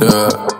Yeah.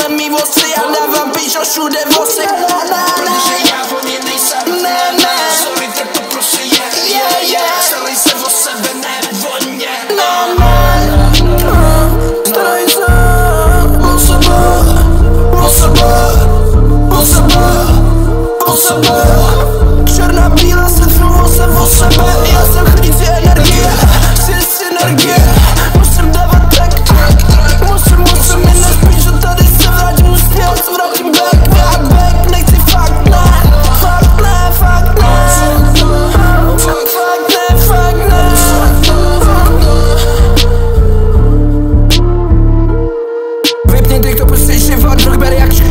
ale mý vosy Já dávám píšo všude vosek na. Protože já von jiný jsem Ne, to prostě je Je, je Staraj se o sebe, ne mě Ne, ne Staraj se o sebe O sebe O Černá bílá se filmu se Já jsem chlíci energie Jsi synergie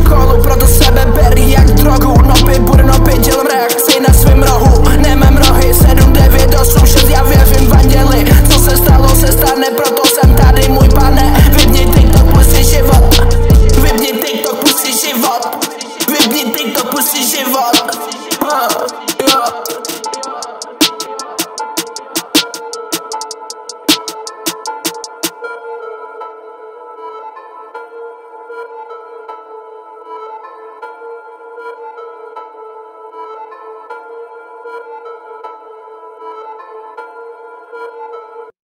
kolu Proto sebe beri jak drogu. Nopy, budu nopy, dělám reakci na svým rohu. Nemám rohy, 7, 9, 8, 6 Já věřím v anděli. Co se stalo, se stane Proto jsem tady, můj pane. Vypni TikTok, pusti život. Vypni TikTok, pusti život. Vypni TikTok, pusti život. uh.